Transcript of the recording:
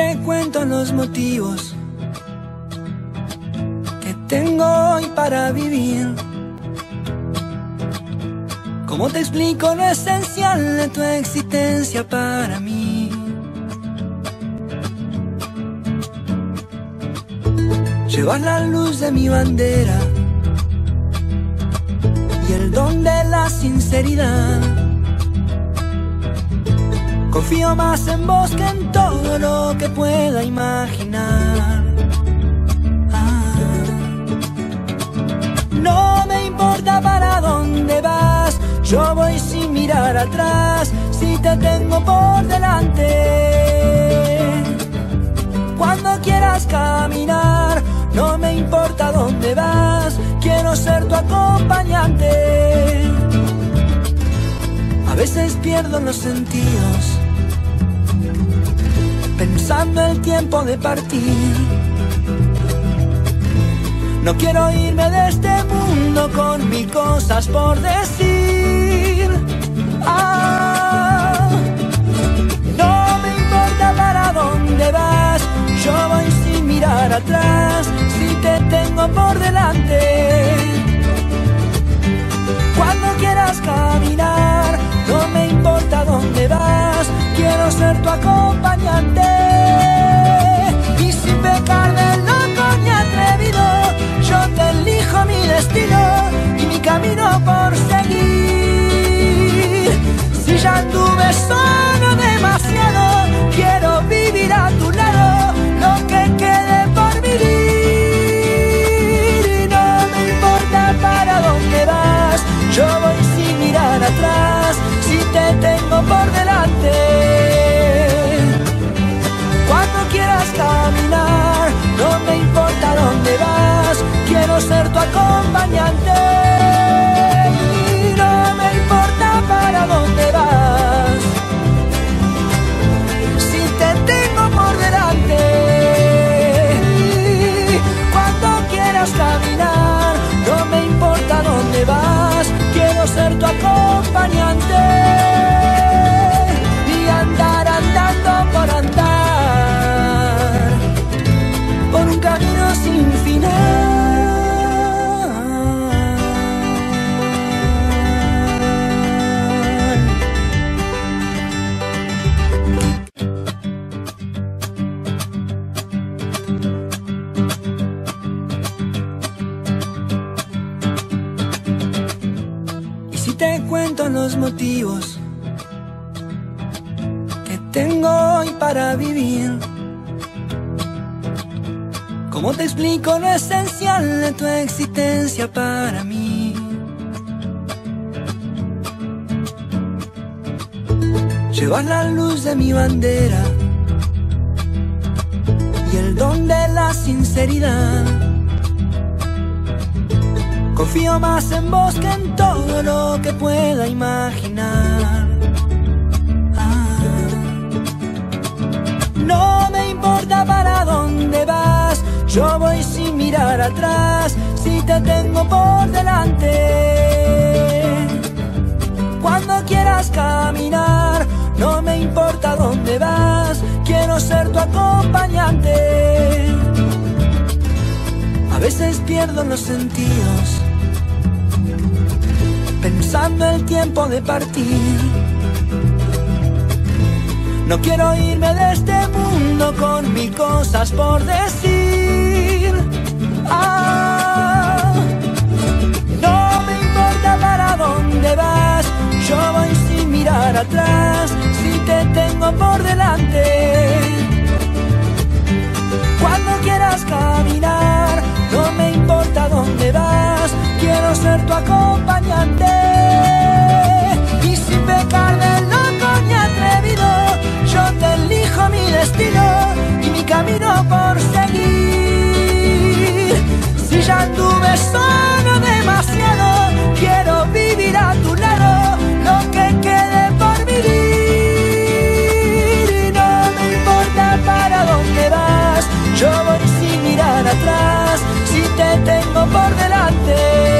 te cuento los motivos que tengo hoy para vivir. ¿Cómo te explico lo esencial de tu existencia para mí? Llevas la luz de mi bandera y el don de la sinceridad. Confío más en vos que en todo lo que pueda imaginar. Ah. No me importa para dónde vas, yo voy sin mirar atrás, si te tengo por delante. Cuando quieras caminar, no me importa dónde vas, quiero ser tu acompañante. Veces pierdo los sentidos, pensando el tiempo de partir. No quiero irme de este mundo con mil cosas por decir. Ah, no me importa para dónde vas, yo voy sin mirar atrás, si te tengo por delante. Si te tengo por delante. Ser tu acompañante. Te cuento los motivos que tengo hoy para vivir, ¿cómo te explico lo esencial de tu existencia para mí? Llevas la luz de mi bandera y el don de la sinceridad. Confío más en vos que en todo lo que pueda imaginar. Ah. No me importa para dónde vas, yo voy sin mirar atrás, si te tengo por delante. Cuando quieras caminar, no me importa dónde vas, quiero ser tu acompañante. A veces pierdo los sentidos, pensando el tiempo de partir. No quiero irme de este mundo con mil cosas por decir. Ah, no me importa para dónde vas, yo voy sin mirar atrás, si te tengo por delante. Cuando quieras caminar, camino por seguir. Si ya anduve solo demasiado, quiero vivir a tu lado lo que quede por vivir. Y no me importa para dónde vas, yo voy sin mirar atrás, si te tengo por delante.